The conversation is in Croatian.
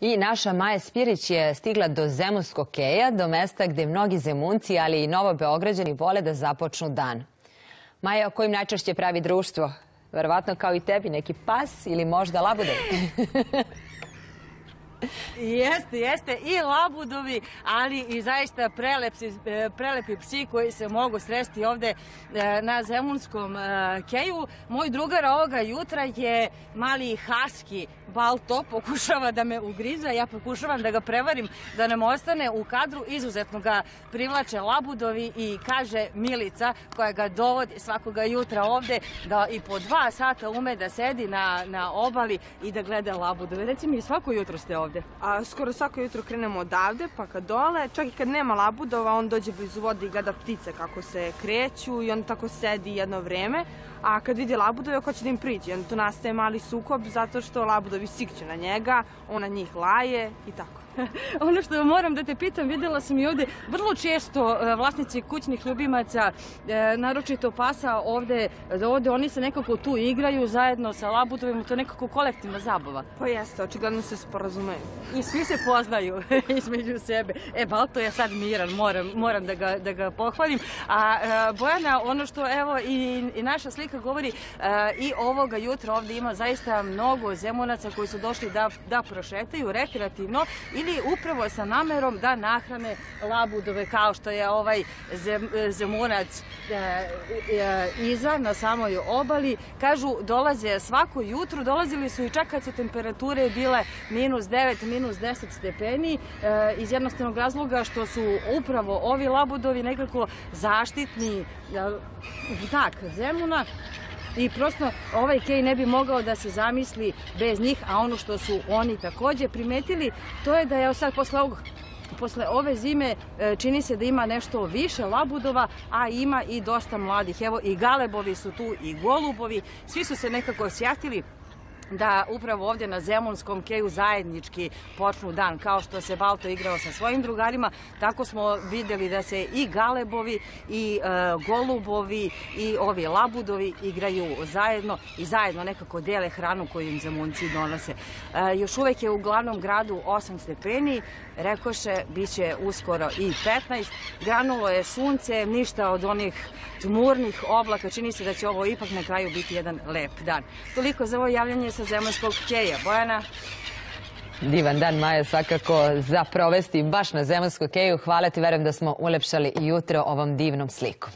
I naša Maja Spirić je stigla do Zemunskog keja, do mesta gde mnogi zemunci, ali i novobeograđani vole da započnu dan. Maja, o kojim najčešće pravi društvo? Verovatno kao i tebi, neki pas ili možda labude? Jeste, jeste. I labudovi, ali i zaista e, prelepi psi koji se mogu sresti ovde e, na Zemunskom e, keju. Moj drugar ovoga jutra je mali haski Balto, pokušava da me ugriza, ja pokušavam da ga prevarim da nam ostane u kadru. Izuzetno ga privlače labudovi i kaže Milica koja ga dovodi svakoga jutra ovde da i po dva sata ume da sedi na, na obali i da gleda labudove. Reci mi, svako jutro ste ovde? Skoro svako jutro krenemo odavde, pa kad dole, čak i kad nema labudova, on dođe blizu vode i gleda ptice kako se kreću i on tako sedi jedno vreme. A kad vidi labudove, hoće da im priđe. Onda tu nastaje mali sukob zato što labudovi sikću na njega, on na njih laje i tako. ono što moram da te pitam, videla sam i ovde vrlo često e, vlasnici kućnih ljubimaca, e, naročito pasa ovde, ovde oni se nekako tu igraju zajedno sa labudovima, to je nekako kolektivna zabava. Pa jeste, očigledno se sporazumeju. I svi se poznaju između sebe. E, Balto je sad miran, moram, moram da, ga, da ga pohvalim. A e, Bojana, ono što evo i, i naša slika govori, i ovoga jutra ovde ima zaista mnogo zemunaca koji su došli da, da prošetaju rekreativno ili upravo sa namerom da nahrane labudove kao što je ovaj zem, zemunac e, e, iza na samoj obali. Kažu dolaze svako jutro, dolazili su i čak kad su temperature bile minus 9, minus 10 stepeni iz jednostavnog razloga što su upravo ovi labudovi nekako zaštitni znak zemuna i prosto ovaj kej ne bi mogao da se zamisli bez njih, a ono što su oni takođe primetili, to je da je sad posle ovog posle ove zime e, čini se da ima nešto više labudova, a ima i dosta mladih. Evo i galebovi su tu i golubovi, svi su se nekako osjatili da upravo ovdje na Zemunskom keju zajednički počnu dan. Kao što se Balto igrao sa svojim drugarima, tako smo videli da se i galebovi i e, golubovi i ovi labudovi igraju zajedno i zajedno nekako dele hranu koju im Zemunci donose. E, još uvek je u glavnom gradu 8 stepeni, rekoše bit će uskoro i 15. Granulo je sunce, ništa od onih tmurnih oblaka. Čini se da će ovo ipak na kraju biti jedan lep dan. Toliko za ovo javljanje sa Zemunskog keja. Bojana? Divan dan, Maja, svakako za provesti baš na Zemunskog keju. Hvala ti, verujem da smo ulepšali jutro ovom divnom slikom.